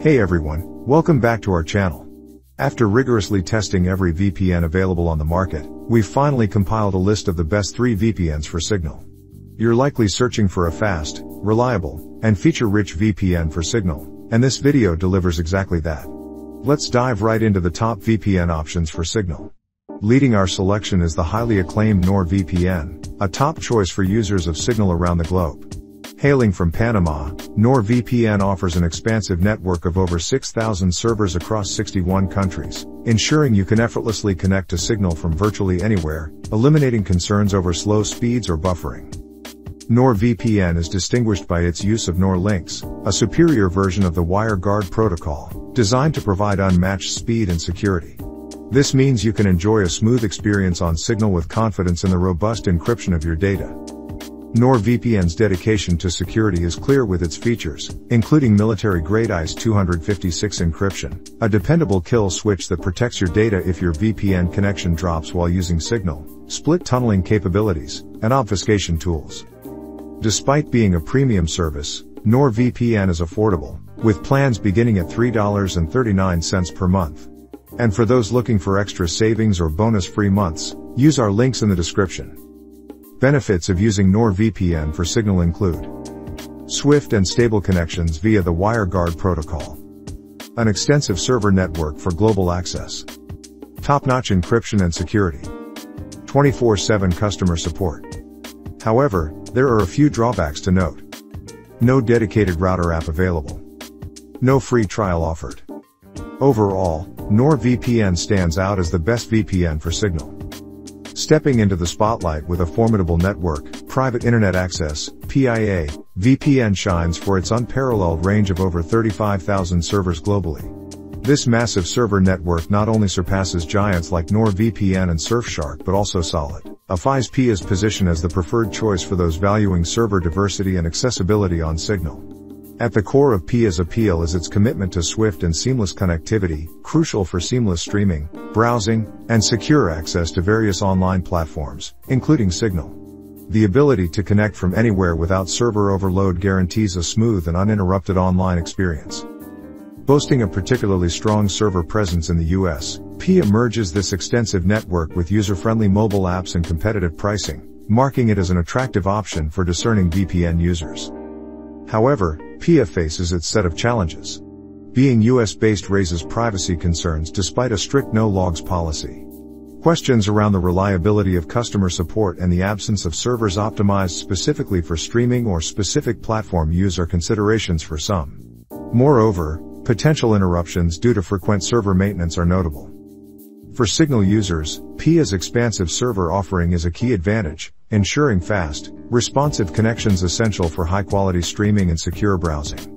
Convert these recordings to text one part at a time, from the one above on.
Hey everyone, welcome back to our channel. After rigorously testing every VPN available on the market, we've finally compiled a list of the best 3 VPNs for Signal. You're likely searching for a fast, reliable, and feature-rich VPN for Signal, and this video delivers exactly that. Let's dive right into the top VPN options for Signal. Leading our selection is the highly acclaimed NordVPN, a top choice for users of Signal around the globe. Hailing from Panama, NordVPN offers an expansive network of over 6,000 servers across 61 countries, ensuring you can effortlessly connect to Signal from virtually anywhere, eliminating concerns over slow speeds or buffering. NordVPN is distinguished by its use of NordLynx, a superior version of the WireGuard protocol, designed to provide unmatched speed and security. This means you can enjoy a smooth experience on Signal with confidence in the robust encryption of your data. NordVPN's dedication to security is clear with its features, including military-grade AES-256 encryption, a dependable kill switch that protects your data if your VPN connection drops while using Signal, split tunneling capabilities, and obfuscation tools. Despite being a premium service, NordVPN is affordable, with plans beginning at $3.39 per month. And for those looking for extra savings or bonus-free months, use our links in the description. Benefits of using NordVPN for Signal include swift and stable connections via the WireGuard protocol, an extensive server network for global access, top-notch encryption and security, 24-7 customer support. However, there are a few drawbacks to note. No dedicated router app available. No free trial offered. Overall, NordVPN stands out as the best VPN for Signal. Stepping into the spotlight with a formidable network, private internet access, PIA, VPN shines for its unparalleled range of over 35,000 servers globally. This massive server network not only surpasses giants like NordVPN and Surfshark but also Solid. Afi's is position as the preferred choice for those valuing server diversity and accessibility on Signal. At the core of Pia's appeal is its commitment to swift and seamless connectivity, crucial for seamless streaming, browsing, and secure access to various online platforms, including Signal. The ability to connect from anywhere without server overload guarantees a smooth and uninterrupted online experience. Boasting a particularly strong server presence in the US, Pia merges this extensive network with user-friendly mobile apps and competitive pricing, marking it as an attractive option for discerning VPN users. However, PIA faces its set of challenges. Being US-based raises privacy concerns despite a strict no-logs policy. Questions around the reliability of customer support and the absence of servers optimized specifically for streaming or specific platform use are considerations for some. Moreover, potential interruptions due to frequent server maintenance are notable. For Signal users, Pia's expansive server offering is a key advantage, ensuring fast, responsive connections essential for high-quality streaming and secure browsing.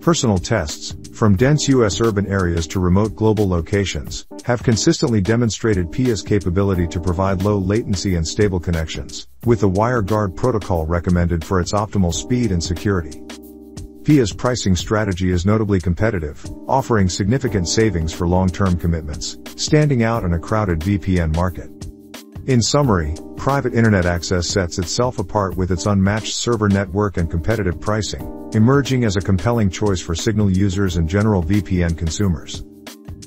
Personal tests, from dense US urban areas to remote global locations, have consistently demonstrated Pia's capability to provide low latency and stable connections, with the WireGuard protocol recommended for its optimal speed and security. Pia's pricing strategy is notably competitive, offering significant savings for long-term commitments, standing out in a crowded VPN market. In summary, private internet access sets itself apart with its unmatched server network and competitive pricing, emerging as a compelling choice for Signal users and general VPN consumers.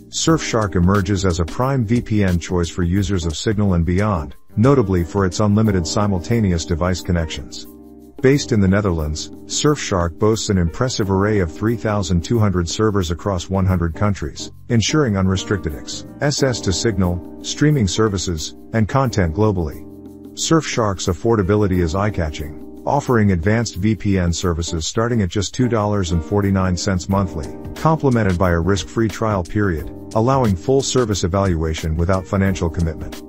Surfshark emerges as a prime VPN choice for users of Signal and beyond, notably for its unlimited simultaneous device connections. Based in the Netherlands, Surfshark boasts an impressive array of 3,200 servers across 100 countries, ensuring unrestricted access to signal, streaming services, and content globally. Surfshark's affordability is eye-catching, offering advanced VPN services starting at just $2.49 monthly, complemented by a risk-free trial period, allowing full service evaluation without financial commitment.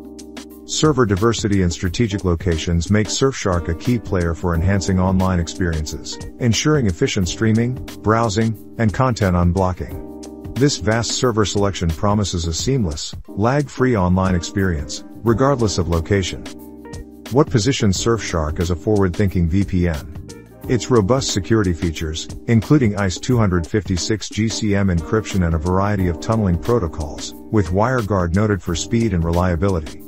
Server diversity and strategic locations make Surfshark a key player for enhancing online experiences, ensuring efficient streaming, browsing, and content unblocking. This vast server selection promises a seamless, lag-free online experience, regardless of location. What positions Surfshark as a forward-thinking VPN? Its robust security features, including AES-256 GCM encryption and a variety of tunneling protocols, with WireGuard noted for speed and reliability.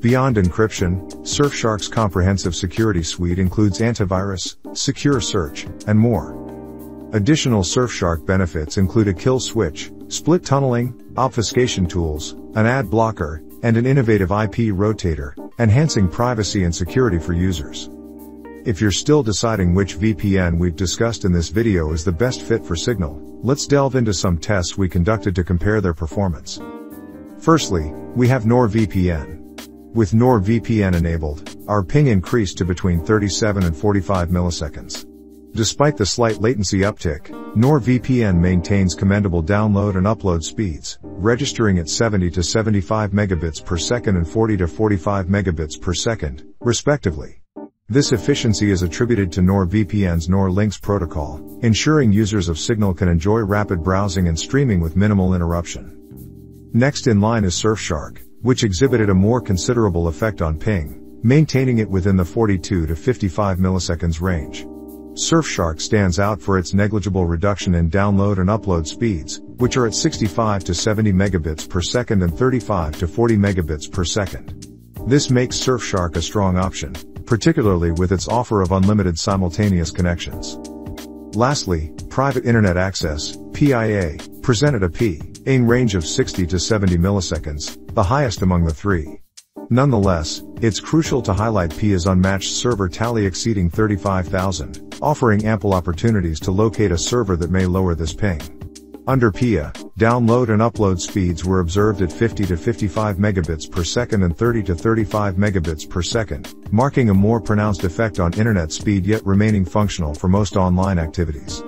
Beyond encryption, Surfshark's comprehensive security suite includes antivirus, secure search, and more. Additional Surfshark benefits include a kill switch, split tunneling, obfuscation tools, an ad blocker, and an innovative IP rotator, enhancing privacy and security for users. If you're still deciding which VPN we've discussed in this video is the best fit for Signal, let's delve into some tests we conducted to compare their performance. Firstly, we have NordVPN. With NordVPN enabled, our ping increased to between 37 and 45 milliseconds. Despite the slight latency uptick, NordVPN maintains commendable download and upload speeds, registering at 70 to 75 megabits per second and 40 to 45 megabits per second, respectively. This efficiency is attributed to NordVPN's NordLynx protocol, ensuring users of Signal can enjoy rapid browsing and streaming with minimal interruption. Next in line is Surfshark, which exhibited a more considerable effect on ping, maintaining it within the 42 to 55 milliseconds range. Surfshark stands out for its negligible reduction in download and upload speeds, which are at 65 to 70 megabits per second and 35 to 40 megabits per second. This makes Surfshark a strong option, particularly with its offer of unlimited simultaneous connections. Lastly, Private Internet Access, PIA, presented a P-ing range of 60 to 70 milliseconds, the highest among the three. Nonetheless, it's crucial to highlight PIA's unmatched server tally exceeding 35,000, offering ample opportunities to locate a server that may lower this ping. Under PIA, download and upload speeds were observed at 50 to 55 megabits per second and 30 to 35 megabits per second, marking a more pronounced effect on internet speed yet remaining functional for most online activities.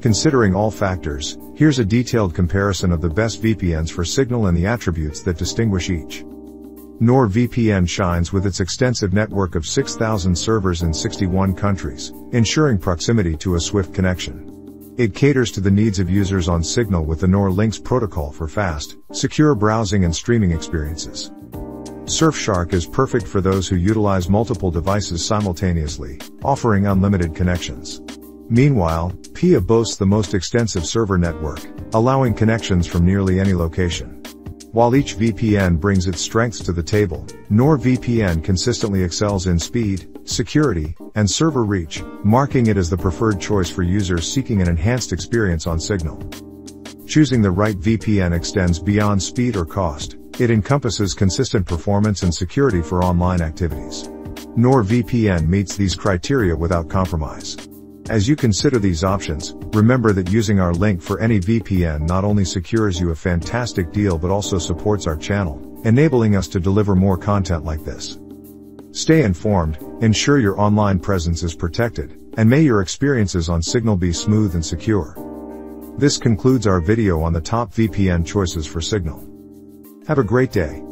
Considering all factors, here's a detailed comparison of the best VPNs for Signal and the attributes that distinguish each. NordVPN shines with its extensive network of 6,000 servers in 61 countries, ensuring proximity to a swift connection. It caters to the needs of users on Signal with the NordLynx protocol for fast, secure browsing and streaming experiences. Surfshark is perfect for those who utilize multiple devices simultaneously, offering unlimited connections. Meanwhile, PIA boasts the most extensive server network, allowing connections from nearly any location. While each VPN brings its strengths to the table, NordVPN consistently excels in speed, security, and server reach, marking it as the preferred choice for users seeking an enhanced experience on Signal. Choosing the right VPN extends beyond speed or cost. It encompasses consistent performance and security for online activities. NordVPN meets these criteria without compromise. As you consider these options, remember that using our link for any VPN not only secures you a fantastic deal but also supports our channel, enabling us to deliver more content like this. Stay informed, ensure your online presence is protected, and may your experiences on Signal be smooth and secure. This concludes our video on the top VPN choices for Signal. Have a great day.